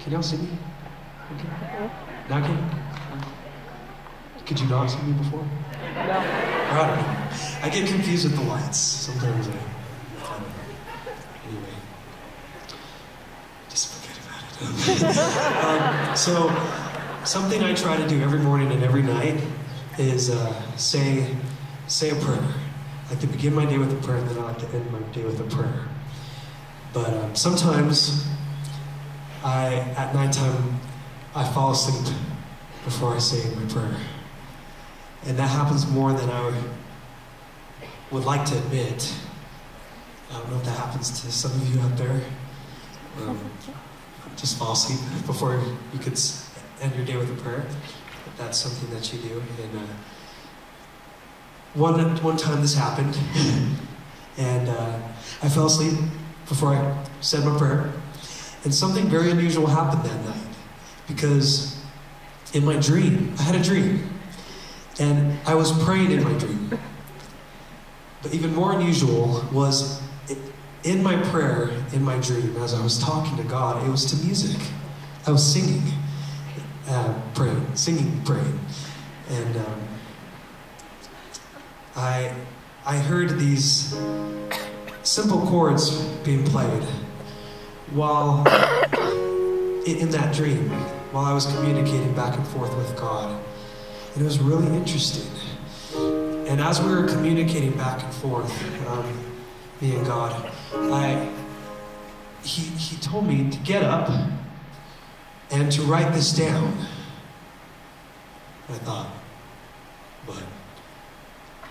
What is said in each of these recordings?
Can y'all see me? Okay. Not can? Could you not see me before? No. I don't know. I get confused with the lights. Sometimes I. Anyway. Just forget about it. um, so, something I try to do every morning and every night is uh, say, say a prayer. I like to begin my day with a prayer, and then I like to end my day with a prayer. But um, sometimes, I at nighttime, I fall asleep before I say my prayer. And that happens more than I would, like to admit. I don't know if that happens to some of you out there. Um, just fall asleep before you could end your day with a prayer. That's something that you do. And uh, one, one time this happened, and uh, I fell asleep before I said my prayer. And something very unusual happened that night because in my dream, I had a dream. And I was praying in my dream. But even more unusual was in my prayer, in my dream, as I was talking to God, it was to music. I was singing, uh, praying, singing, praying. And um, I, I heard these simple chords being played while in, that dream, while I was communicating back and forth with God. It was really interesting. And as we were communicating back and forth, um, me and God, I, he, he told me to get up and to write this down. And I thought, but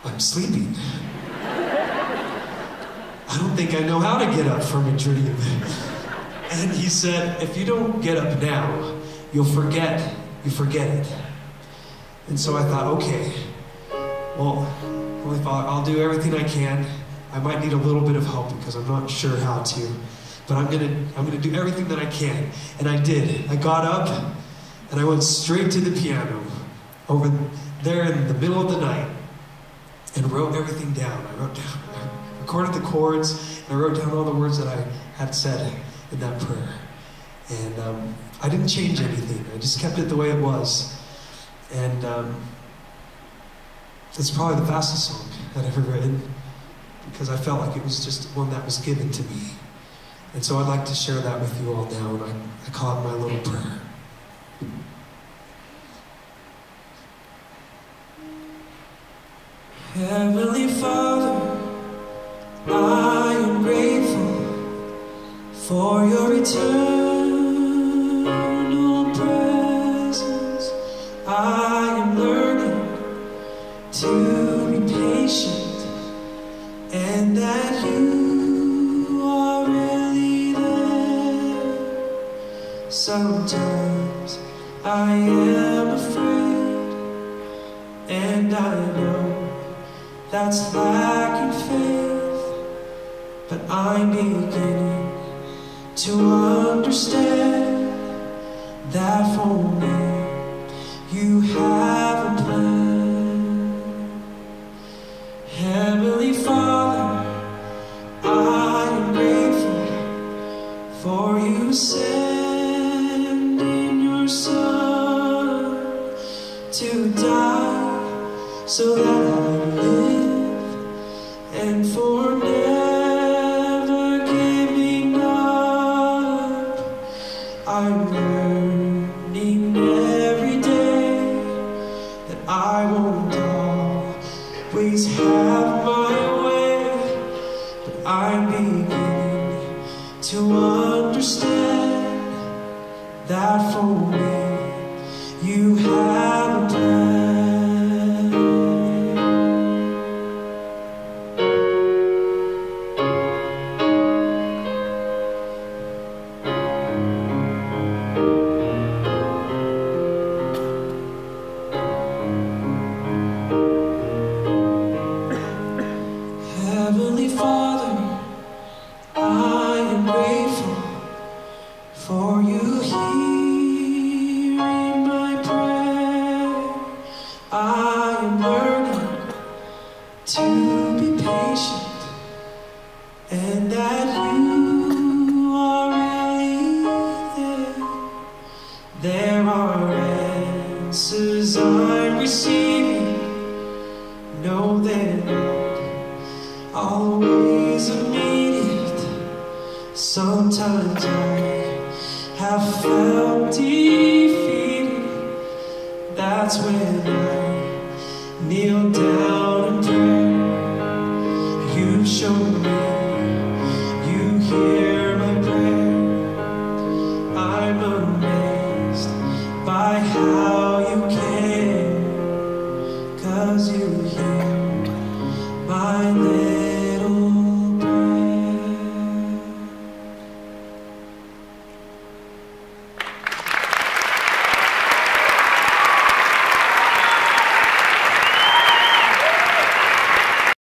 I'm sleeping. I don't think I know how to get up from a dream. And he said, if you don't get up now, you'll forget, you forget it. And so I thought, okay, well, Holy Father, I'll do everything I can. I might need a little bit of help because I'm not sure how to, but I'm gonna, I'm gonna do everything that I can. And I did. I got up and I went straight to the piano over there in the middle of the night and wrote everything down. I wrote down, I recorded the chords, and I wrote down all the words that I had said in that prayer. And um, I didn't change anything. I just kept it the way it was. And um, it's probably the fastest song I'd ever written because I felt like it was just one that was given to me. And so I'd like to share that with you all now, and I, I call it my little prayer. Heavenly Father, for your eternal presence. I am learning to be patient and that you are really there. Sometimes I am afraid, and I know that's lacking faith, but I'm beginning to understand that for me you have a plan. Heavenly Father, I am grateful for you sending your Son to die so that I that for me you I. Sometimes I have felt defeated. That's when I kneel down and pray. You show me, you hear my prayer. I'm amazed by how.